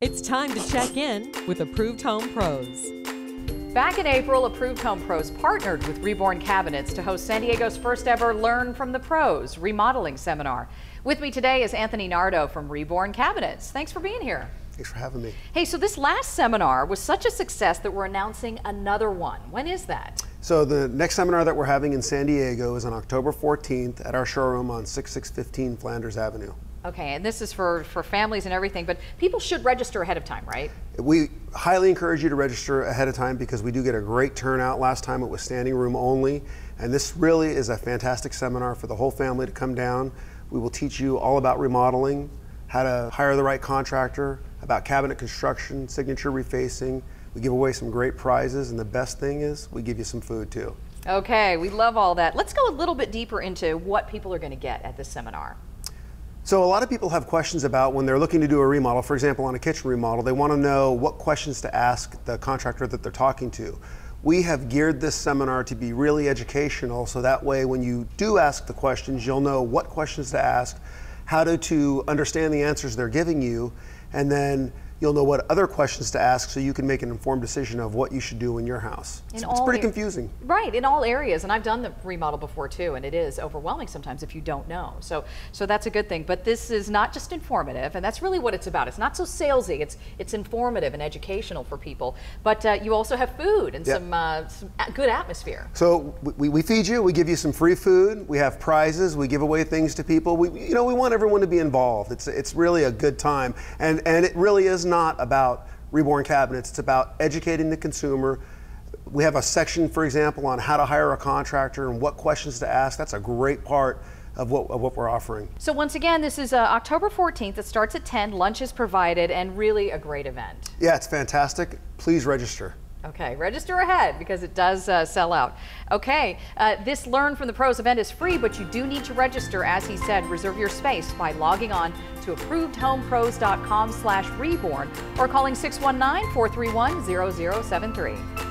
It's time to check in with Approved Home Pros. Back in April, Approved Home Pros partnered with Reborn Cabinets to host San Diego's first ever Learn from the Pros remodeling seminar. With me today is Anthony Nardo from Reborn Cabinets. Thanks for being here. Thanks for having me. Hey, so this last seminar was such a success that we're announcing another one. When is that? So the next seminar that we're having in San Diego is on October 14th at our showroom on 6615 Flanders Avenue. Okay, and this is for, for families and everything, but people should register ahead of time, right? We highly encourage you to register ahead of time because we do get a great turnout. Last time it was standing room only, and this really is a fantastic seminar for the whole family to come down. We will teach you all about remodeling, how to hire the right contractor, about cabinet construction, signature refacing. We give away some great prizes, and the best thing is we give you some food too. Okay, we love all that. Let's go a little bit deeper into what people are going to get at this seminar. So a lot of people have questions about when they're looking to do a remodel, for example, on a kitchen remodel, they want to know what questions to ask the contractor that they're talking to. We have geared this seminar to be really educational so that way when you do ask the questions, you'll know what questions to ask, how to, to understand the answers they're giving you, and then you'll know what other questions to ask so you can make an informed decision of what you should do in your house. In it's, it's pretty confusing. Right, in all areas, and I've done the remodel before too, and it is overwhelming sometimes if you don't know. So, so that's a good thing. But this is not just informative, and that's really what it's about. It's not so salesy. It's it's informative and educational for people. But uh, you also have food and Yep. some, uh, some good atmosphere. So we, we feed you, we give you some free food, we have prizes, we give away things to people. We, you know, we want everyone to be involved. It's, it's really a good time. And, and it really is not about reborn cabinets, it's about educating the consumer. We have a section, for example, on how to hire a contractor and what questions to ask. That's a great part of what, of what we're offering. So once again, this is uh, October 14th. It starts at 10. Lunch is provided, and really a great event. Yeah, it's fantastic. Please register. Okay, register ahead because it does uh, sell out. Okay, uh, this Learn from the Pros event is free, but you do need to register, as he said. Reserve your space by logging on to approvedhomepros.com slash reborn or calling 619-431-0073.